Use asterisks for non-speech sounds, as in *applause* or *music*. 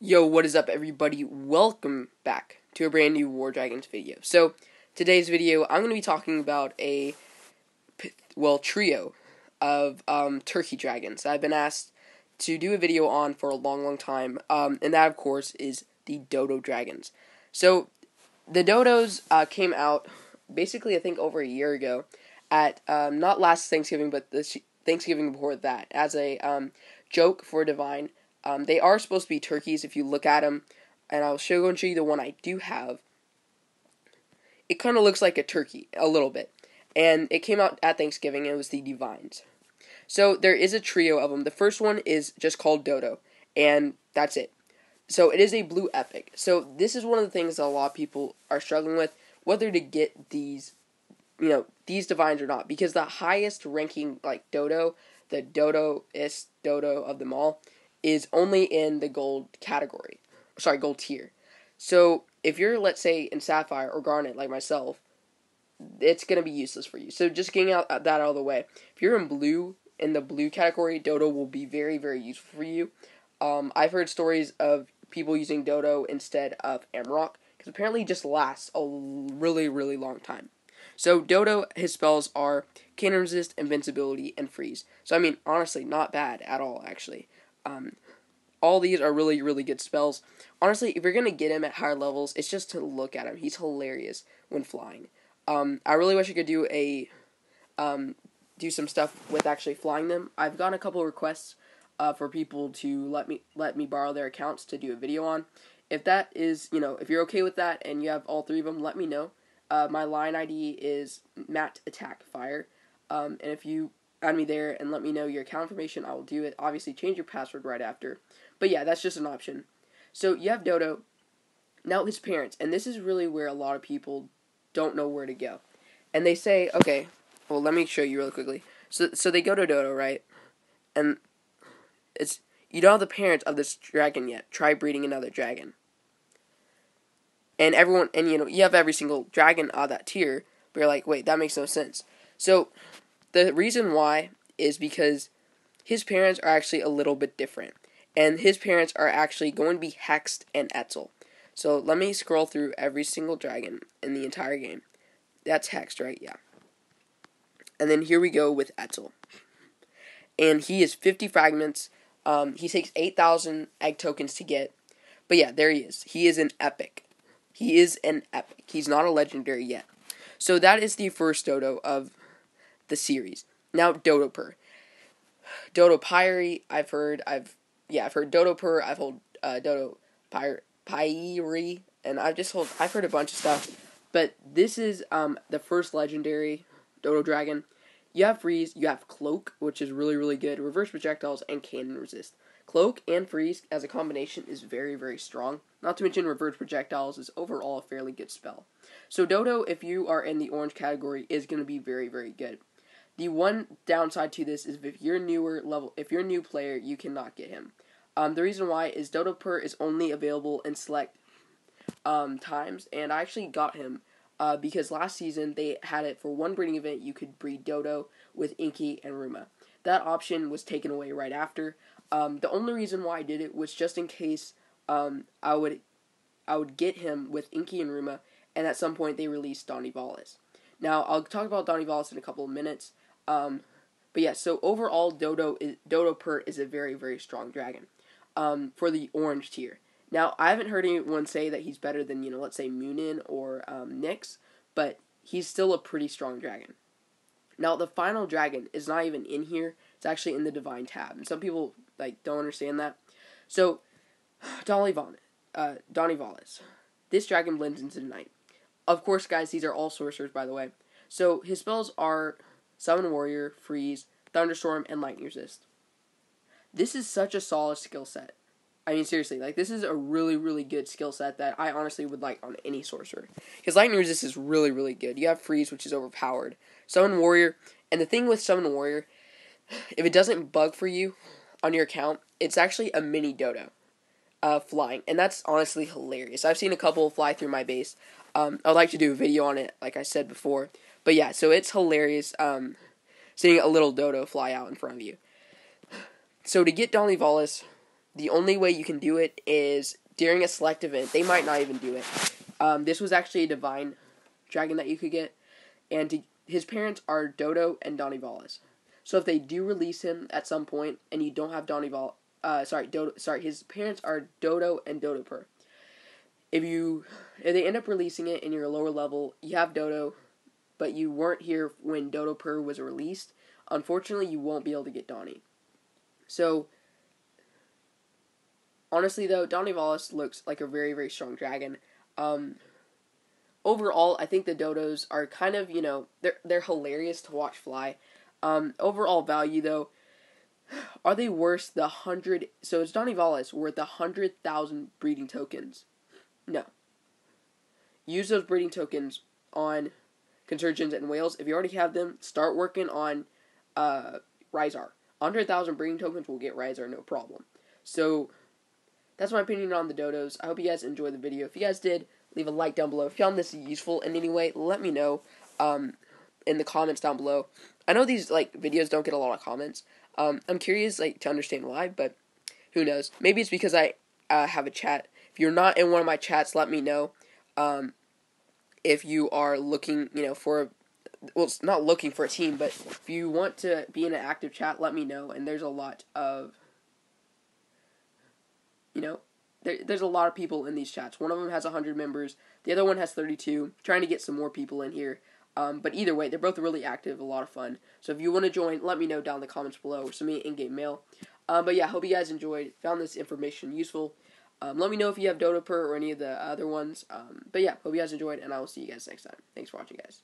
Yo, what is up, everybody? Welcome back to a brand new War Dragons video. So, today's video, I'm going to be talking about a, well, trio of um, turkey dragons I've been asked to do a video on for a long, long time. Um, and that, of course, is the Dodo dragons. So, the Dodos uh, came out basically, I think, over a year ago at um, not last Thanksgiving, but the Thanksgiving before that as a um, joke for Divine. Um, they are supposed to be turkeys if you look at them, and I'll show and show you the one I do have. It kind of looks like a turkey a little bit, and it came out at Thanksgiving. It was the Divines. So there is a trio of them. The first one is just called Dodo, and that's it. So it is a blue epic. So this is one of the things that a lot of people are struggling with, whether to get these you know these divines or not because the highest ranking like dodo the dodo is dodo of them all is only in the gold category. Sorry gold tier. So if you're let's say in sapphire or garnet like myself it's going to be useless for you. So just getting out that out of the way. If you're in blue in the blue category dodo will be very very useful for you. Um, i've heard stories of people using dodo instead of Amarok because apparently just lasts a really really long time. So Dodo, his spells are Cannon Resist, Invincibility, and Freeze. So I mean, honestly, not bad at all. Actually, um, all these are really really good spells. Honestly, if you're gonna get him at higher levels, it's just to look at him. He's hilarious when flying. Um, I really wish I could do a um, do some stuff with actually flying them. I've gotten a couple requests uh, for people to let me let me borrow their accounts to do a video on. If that is, you know, if you're okay with that and you have all three of them, let me know. Uh, my line ID is Matt Attack Fire. Um, and if you add me there and let me know your account information, I will do it. Obviously, change your password right after. But yeah, that's just an option. So you have Dodo. Now his parents, and this is really where a lot of people don't know where to go. And they say, okay, well, let me show you really quickly. So, so they go to Dodo, right? And it's you don't have the parents of this dragon yet. Try breeding another dragon and everyone and you know you have every single dragon on that tier but you're like wait that makes no sense so the reason why is because his parents are actually a little bit different and his parents are actually going to be Hext and Etzel. So let me scroll through every single dragon in the entire game. That's Hext right? Yeah. And then here we go with Etzel. And he is 50 fragments. Um, he takes 8000 egg tokens to get. But yeah there he is. He is an epic. He is an epic. He's not a legendary yet. So that is the first Dodo of the series. Now Dodo Dodopur. Dodo Pyre, I've heard I've yeah, I've heard Dodo Dodopur, I've heard uh, Dodo Pyre Pyre, and I've just heard I've heard a bunch of stuff. But this is um the first legendary Dodo Dragon. You have freeze, you have cloak, which is really, really good, reverse projectiles, and cannon resist. Cloak and Freeze as a combination is very, very strong. Not to mention Reverse Projectiles is overall a fairly good spell. So Dodo, if you are in the orange category, is going to be very, very good. The one downside to this is if you're newer level, if you're a new player, you cannot get him. Um, the reason why is Dodopur is only available in select um, times, and I actually got him uh, because last season they had it for one breeding event. You could breed Dodo with Inky and Ruma. That option was taken away right after. Um, the only reason why I did it was just in case um, I would I would get him with Inky and Ruma, and at some point they released Donnie Wallace. Now I'll talk about Donnie Wallace in a couple of minutes. Um, but yeah, so overall, Dodo is, Dodopur is a very very strong dragon um, for the orange tier. Now I haven't heard anyone say that he's better than you know let's say Munin or um, Nyx, but he's still a pretty strong dragon. Now the final dragon is not even in here; it's actually in the Divine tab, and some people like don't understand that. So, *sighs* Dolly Von, uh, Wallace. This dragon blends into the night. Of course, guys, these are all sorcerers, by the way. So his spells are Summon Warrior, Freeze, Thunderstorm, and Lightning Resist. This is such a solid skill set. I mean, seriously, like this is a really, really good skill set that I honestly would like on any sorcerer. Because Lightning Resist is really, really good. You have Freeze, which is overpowered. Summon Warrior, and the thing with Summon Warrior, if it doesn't bug for you, on your account, it's actually a mini dodo uh, flying, and that's honestly hilarious. I've seen a couple fly through my base. Um, I'd like to do a video on it, like I said before. But yeah, so it's hilarious um, seeing a little dodo fly out in front of you. So to get Donny Wallace, the only way you can do it is during a select event. They might not even do it. Um, this was actually a divine dragon that you could get, and to, his parents are Dodo and Donnie Wallace. So if they do release him at some point, and you don't have Donnie Wallace, uh, sorry, Dodo, sorry, his parents are Dodo and Dodopur. If you, if they end up releasing it and you're a lower level, you have Dodo, but you weren't here when Dodopur was released. Unfortunately, you won't be able to get Donnie. So honestly though, Donnie Wallace looks like a very very strong dragon. Um, overall, I think the dodos are kind of you know they're they're hilarious to watch fly. Um, overall value though, are they worth the hundred? So is Donnie Wallace worth hundred thousand breeding tokens? No. Use those breeding tokens on Consurgence and whales. If you already have them, start working on uh, Rhysar. 100,000 breeding tokens will get Rhysar, no problem. So, that's my opinion on the dodos. I hope you guys enjoyed the video. If you guys did, leave a like down below. If you found this useful in any way, let me know um, in the comments down below. I know these like videos don't get a lot of comments. Um, I'm curious like to understand why, but who knows? Maybe it's because I uh, have a chat. If you're not in one of my chats, let me know. Um, if you are looking, you know, for well, it's not looking for a team, but if you want to be in an active chat, let me know. And there's a lot of you know, there, there's a lot of people in these chats. One of them has 100 members, the other one has 32. trying to get some more people in here. Um, but either way, they're both really active, a lot of fun. So if you want to join, let me know down in the comments below or send me an in-game mail. Um, but yeah, hope you guys enjoyed, found this information useful. Um, let me know if you have Dodopur or any of the other ones. Um, but yeah, hope you guys enjoyed, and I will see you guys next time. Thanks for watching, guys.